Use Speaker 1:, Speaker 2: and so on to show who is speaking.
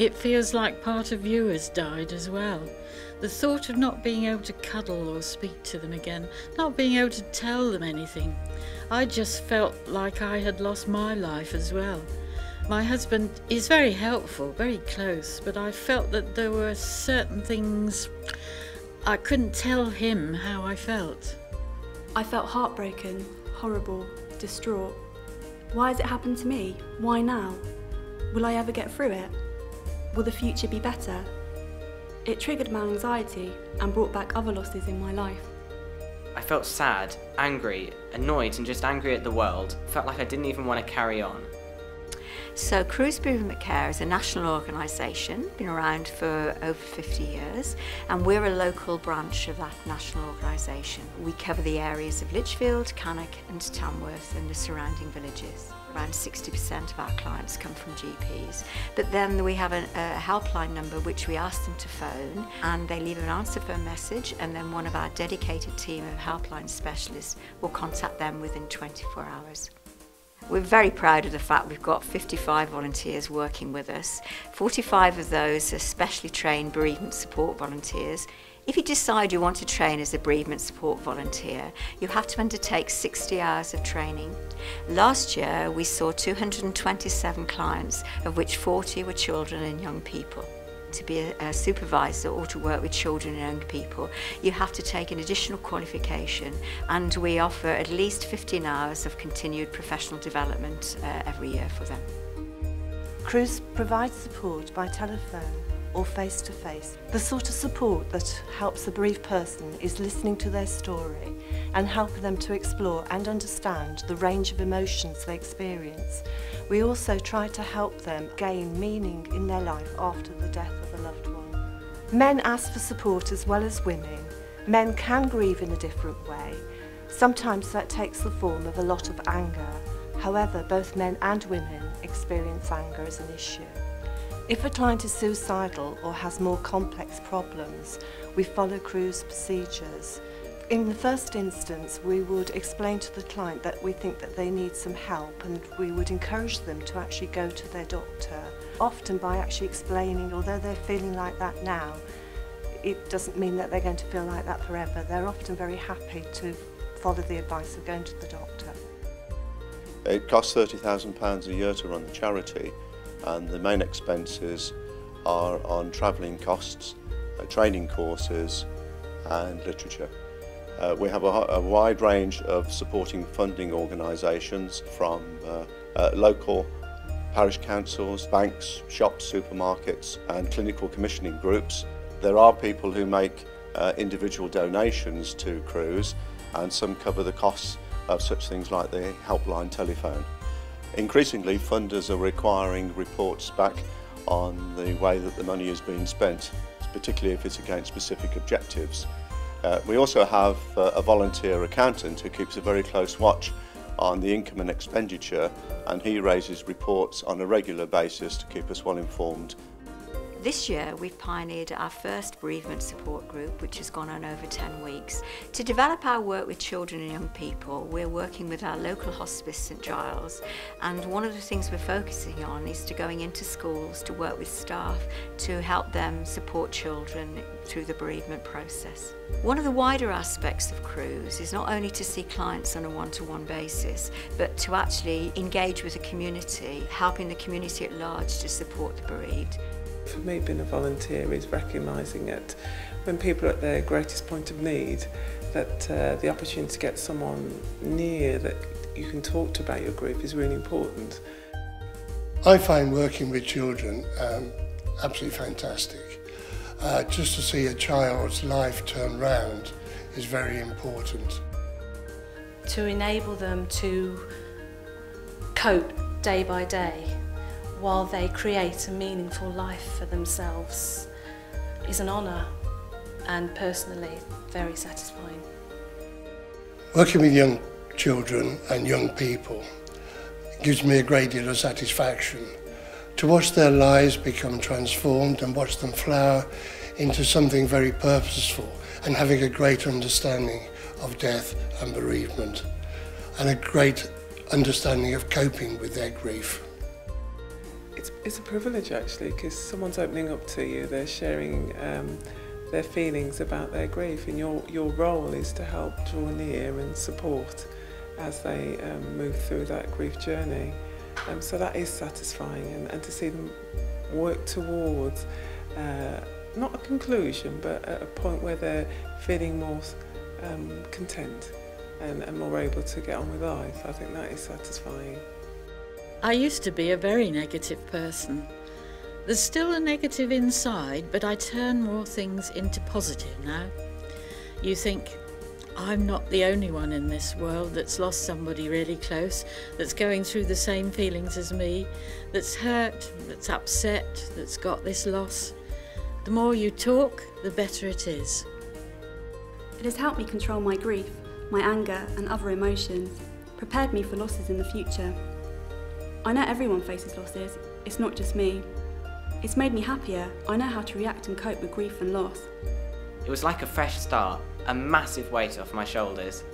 Speaker 1: it feels like part of you has died as well. The thought of not being able to cuddle or speak to them again, not being able to tell them anything, I just felt like I had lost my life as well. My husband is very helpful, very close, but I felt that there were certain things I couldn't tell him how I felt.
Speaker 2: I felt heartbroken, horrible, distraught. Why has it happened to me? Why now? Will I ever get through it? Will the future be better? It triggered my anxiety and brought back other losses in my life.
Speaker 3: I felt sad, angry, annoyed, and just angry at the world. Felt like I didn't even want to carry on.
Speaker 4: So Cruse Bereavement Care is a national organisation, been around for over 50 years, and we're a local branch of that national organisation. We cover the areas of Lichfield, Cannock and Tamworth and the surrounding villages. Around 60% of our clients come from GPs. But then we have a, a helpline number which we ask them to phone and they leave an answer phone message and then one of our dedicated team of helpline specialists will contact them within 24 hours. We're very proud of the fact we've got 55 volunteers working with us. 45 of those are specially trained bereavement support volunteers. If you decide you want to train as a bereavement support volunteer, you have to undertake 60 hours of training. Last year, we saw 227 clients, of which 40 were children and young people to be a, a, supervisor or to work with children and young people, you have to take an additional qualification and we offer at least 15 hours of continued professional development uh, every year for them.
Speaker 5: Cruse provides support by telephone or face to face. The sort of support that helps a bereaved person is listening to their story and helping them to explore and understand the range of emotions they experience. We also try to help them gain meaning in their life after the death of a loved one. Men ask for support as well as women. Men can grieve in a different way. Sometimes that takes the form of a lot of anger. However, both men and women experience anger as an issue. If a client is suicidal or has more complex problems, we follow Cruse procedures. In the first instance, we would explain to the client that we think that they need some help and we would encourage them to actually go to their doctor. Often by actually explaining, although they're feeling like that now, it doesn't mean that they're going to feel like that forever. They're often very happy to follow the advice of going to the doctor.
Speaker 6: It costs £30,000 a year to run the charity and the main expenses are on travelling costs, uh, training courses and literature. Uh, we have a, a wide range of supporting funding organisations from uh, uh, local parish councils, banks, shops, supermarkets and clinical commissioning groups. There are people who make uh, individual donations to Cruse and some cover the costs of such things like the helpline telephone. Increasingly, funders are requiring reports back on the way that the money is being spent, particularly if it's against specific objectives. Uh, we also have uh, a volunteer accountant who keeps a very close watch on the income and expenditure and he raises reports on a regular basis to keep us well informed
Speaker 4: This year we've pioneered our first bereavement support group which has gone on over 10 weeks. To develop our work with children and young people we're working with our local hospice St Giles and one of the things we're focusing on is to going into schools to work with staff to help them support children through the bereavement process. One of the wider aspects of Cruse is not only to see clients on a one-to-one -one basis but to actually engage with the community, helping the community at large to support the bereaved.
Speaker 7: For me, being a volunteer is recognising that when people are at their greatest point of need, that uh, the opportunity to get someone near that you can talk to about your grief is really important.
Speaker 8: I find working with children um, absolutely fantastic. Uh, just to see a child's life turn round is very important.
Speaker 9: To enable them to cope day by day while they create a meaningful life for themselves is an honour and personally very satisfying.
Speaker 8: Working with young children and young people gives me a great deal of satisfaction to watch their lives become transformed and watch them flower into something very purposeful and having a great understanding of death and bereavement and a great understanding of coping with their grief.
Speaker 7: It's, it's a privilege actually because someone's opening up to you, they're sharing um, their feelings about their grief and your, your role is to help draw near and support as they um, move through that grief journey. Um, so that is satisfying and, and to see them work towards uh, not a conclusion but a, a point where they're feeling more um, content and, and more able to get on with life. I think that is satisfying.
Speaker 1: I used to be a very negative person. There's still a negative inside, but I turn more things into positive now. You think, I'm not the only one in this world that's lost somebody really close, that's going through the same feelings as me, that's hurt, that's upset, that's got this loss. The more you talk, the better it is.
Speaker 2: It has helped me control my grief, my anger, and other emotions, prepared me for losses in the future. I know everyone faces losses, it's not just me. It's made me happier, I know how to react and cope with grief and loss.
Speaker 3: It was like a fresh start, a massive weight off my shoulders.